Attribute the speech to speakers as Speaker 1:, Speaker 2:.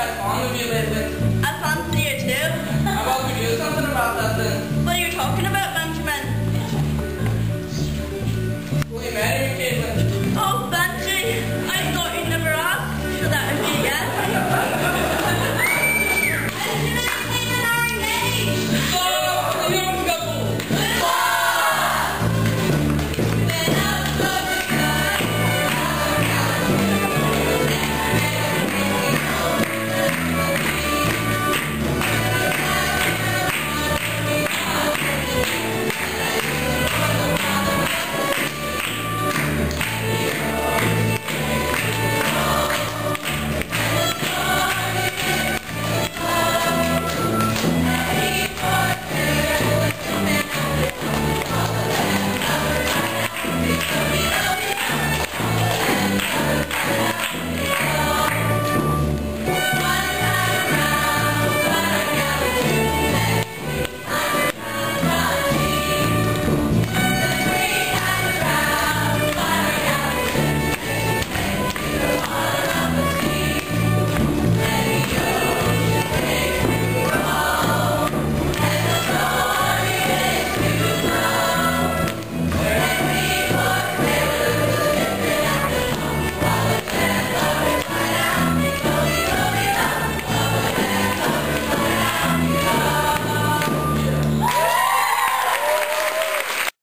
Speaker 1: back on the there.